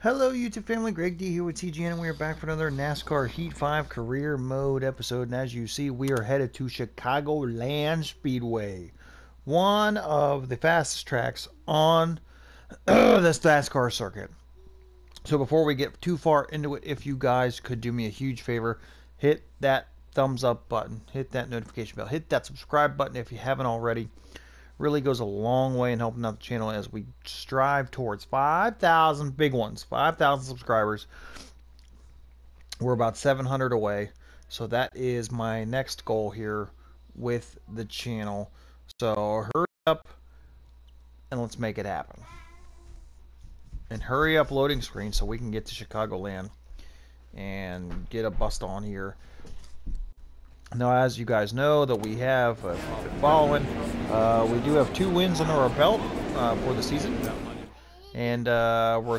Hello, YouTube family. Greg D here with TGN, and we are back for another NASCAR Heat 5 Career Mode episode. And as you see, we are headed to Chicagoland Speedway, one of the fastest tracks on this NASCAR circuit. So before we get too far into it, if you guys could do me a huge favor, hit that thumbs up button, hit that notification bell, hit that subscribe button if you haven't already really goes a long way in helping out the channel as we strive towards 5,000 big ones, 5,000 subscribers. We're about 700 away. So that is my next goal here with the channel. So hurry up and let's make it happen. And hurry up loading screen so we can get to Chicagoland and get a bust on here. Now, as you guys know, that we have uh, following, uh, we do have two wins under our belt uh, for the season, and uh, we're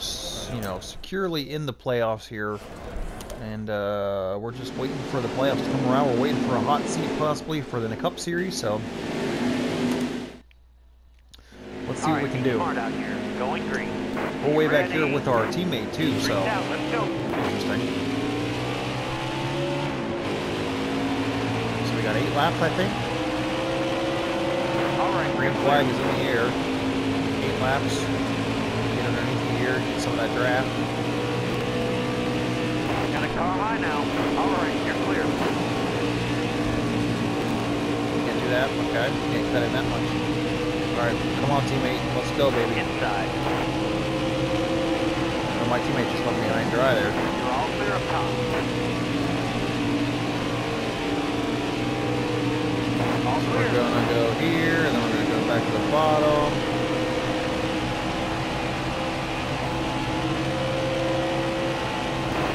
you know securely in the playoffs here, and uh, we're just waiting for the playoffs to come around. We're waiting for a hot seat possibly for the Cup Series, so. Let's see what we can do. We're way back here with our teammate too, so. Interesting. Got eight laps, I think. All right. Green flag is in the air. Eight laps. Get underneath the ear, get some of that draft. Got a car high now. All right, you're clear. Can't do that. Okay. Can't cut in that much. All right, come on, teammate. Let's go, baby. Inside. Oh, my teammate just left me high and dry there. You're all clear up top. We're gonna go here, and then we're gonna go back to the bottom.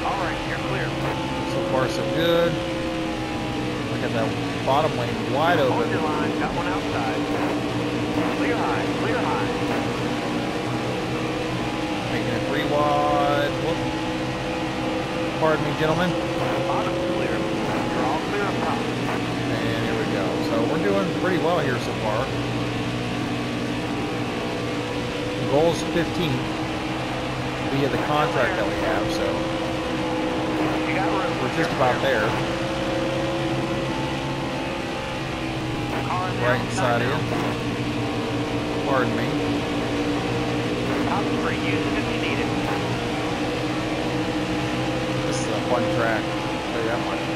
Alright, you're clear. So far, so good. Look at that bottom lane wide open. Hold your line, got one outside. Clear high, clear high. Making it three wide. Whoop. Pardon me, gentlemen. Doing pretty well here so far. The goal is 15 via the contract that we have, so we're just about there. Right inside here. Pardon me. This is a fun track. Tell you that much.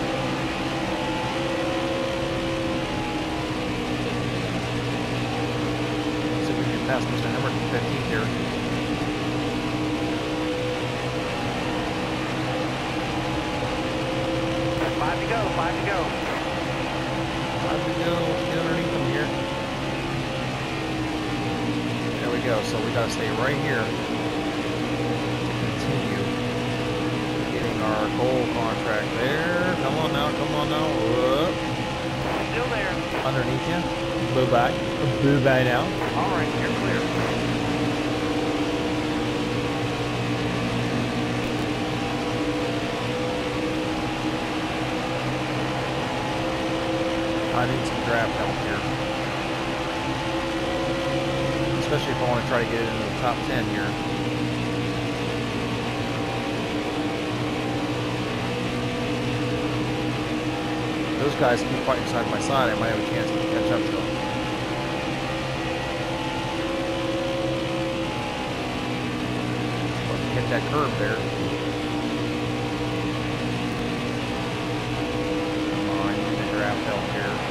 Past Mr. Number 15 here. Five to go, five to go. Five to go, get underneath them here. There we go, so we gotta stay right here. Continue getting our goal contract there. Come on now, come on now. Whoop. Still there. Underneath you. Boo bye. Boo bye now. All right, you're clear. I need some draft help here. Especially if I want to try to get into the top 10 here. those guys keep fighting side by side, I might have a chance to catch up to them. hit that curve there. Come on, get the draft help here.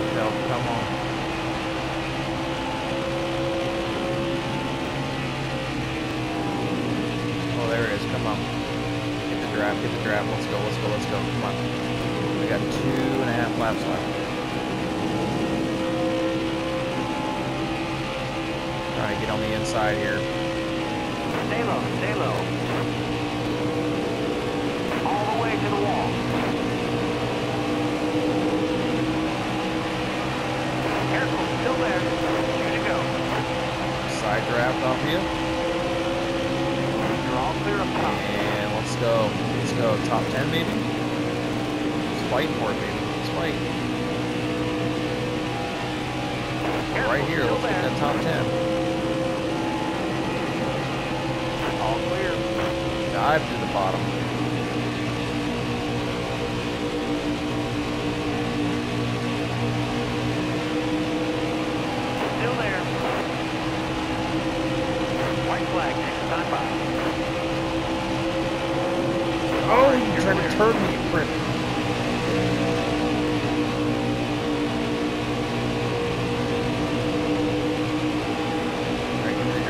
Help, come on. Oh, there it is, come on. Get the draft, get the draft, let's go, let's go, let's go, come on. We got two and a half laps left. Trying to get on the inside here. Stay low, stay low. Top 10 maybe? Let's fight for it, baby. Let's fight. Right here, let's get that top 10. All clear. Dive to the bottom.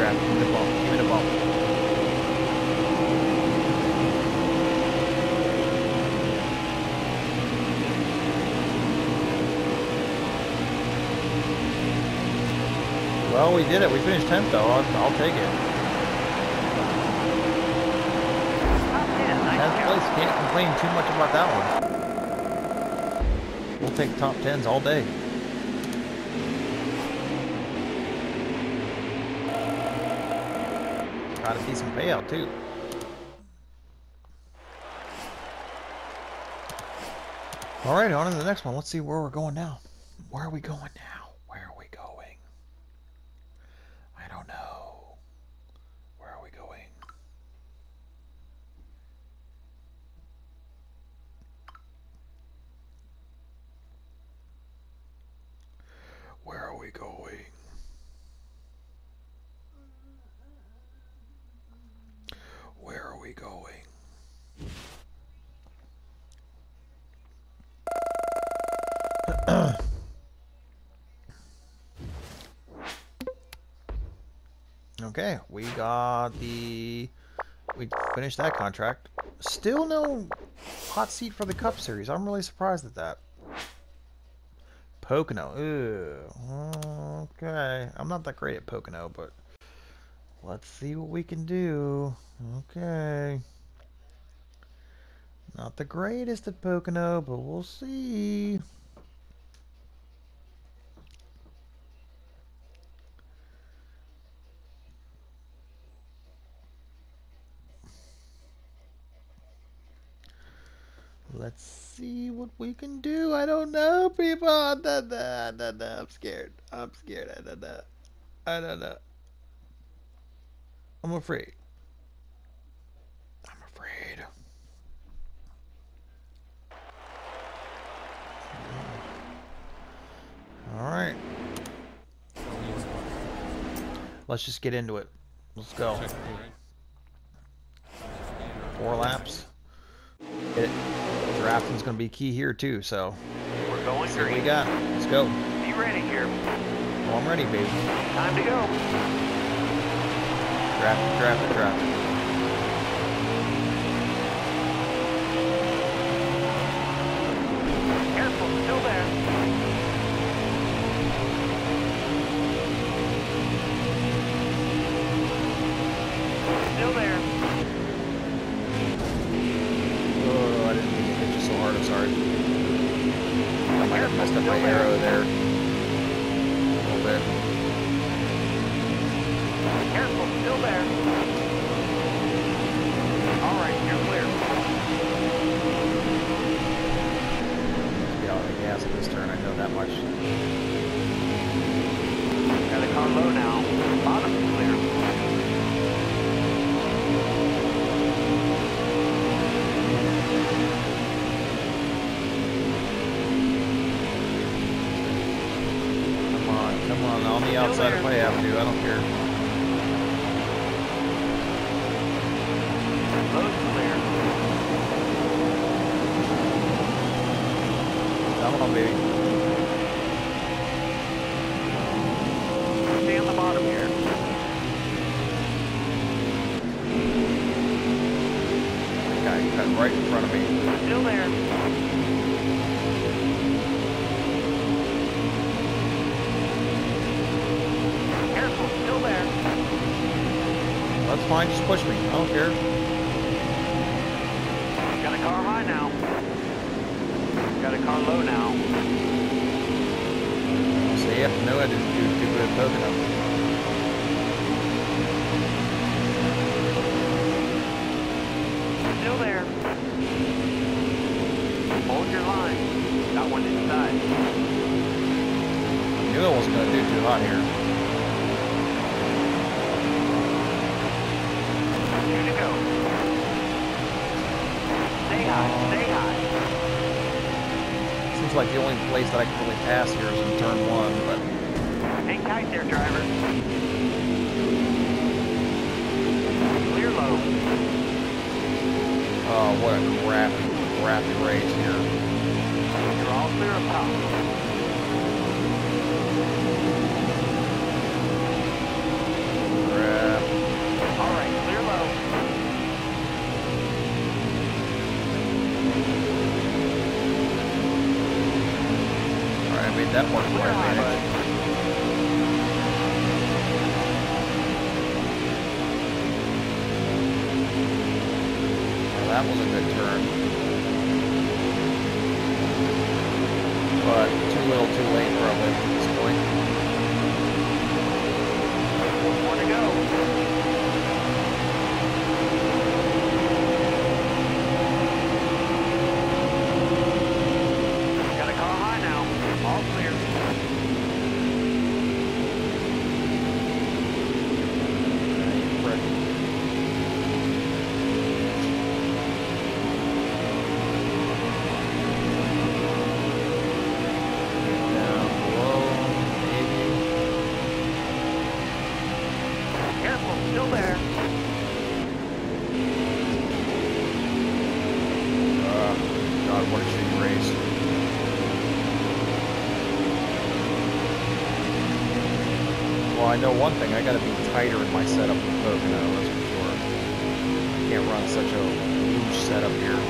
Alright, give me the draft. Give me the ball. Give me the ball. Well, we did it. We finished 10th, though. I'll, I'll take it. Top 10, nice 10th place. Can't complain too much about that one. We'll take top 10s all day. Got a decent payout, too. All right, on to the next one. Let's see where we're going now. Where are we going now? Where are we going? I don't know. Where are we going? Where are we going? Where are we going? Okay, we got the. We finished that contract. Still no hot seat for the Cup Series. I'm really surprised at that. Pocono. Okay. I'm not that great at Pocono, but let's see what we can do. Okay. Not the greatest at Pocono, but we'll see. Let's see what we can do. I don't know, people. I don't know. I don't know. I'm scared. I'm scared. I don't know. I don't know. I'm afraid. I'm afraid. All right. Let's just get into it. Let's go. Four laps. Get it. Drafting's going to be key here too, so We're going see what we got. Let's go. Be ready here. Well, I'm ready, baby. Time to go. Draft draft draft Have messed up my aero there. A little bit. Careful, still there. All right, you're clear. Get out of the gas at this turn. I know that much. Got a car low now. Bottom's come on. On the outside I have to. I don't care. Come on, baby. Stay on the bottom here. That guy cut right in front of me. Still there. Fine. Just push me. I don't care. Got a car high now. Got a car low now. So you have to know I didn't do too good at Pocono. Still there. Hold your line. Got one inside. Knew I wasn't going to do too hot here. Seems like the only place that I can really pass here is in turn one, but Hang tight there, driver. Clear low. oh, what a crappy, crappy race here. You're all clear up top. Well, I know one thing. I gotta be tighter in my setup with Pocono, that's for sure. Can't run such a huge setup here.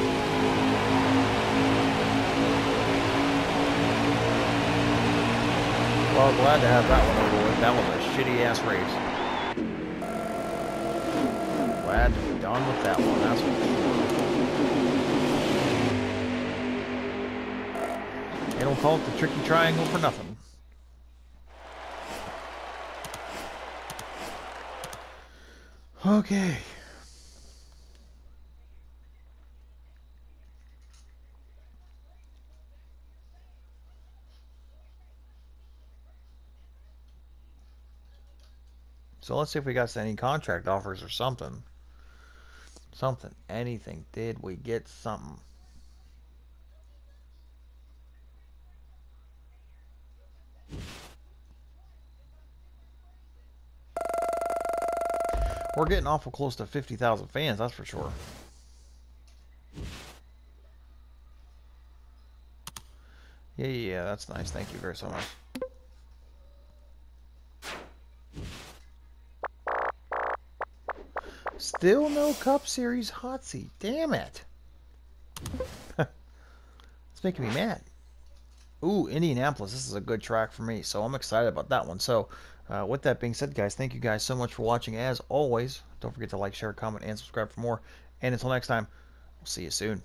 Well, glad to have that one over with. That was a shitty ass race. Glad to be done with that one, that's for sure. They don't call it the tricky triangle for nothing. Okay. So let's see if we got any contract offers or something. Something. Anything. Did we get something? We're getting awful close to 50,000 fans, that's for sure. Yeah, yeah, that's nice. Thank you very so much. Still no Cup Series hot seat. Damn it. it's making me mad. Ooh, Indianapolis. This is a good track for me, so I'm excited about that one. So, uh, with that being said, guys, thank you guys so much for watching. As always, don't forget to like, share, comment, and subscribe for more. And until next time, we'll see you soon.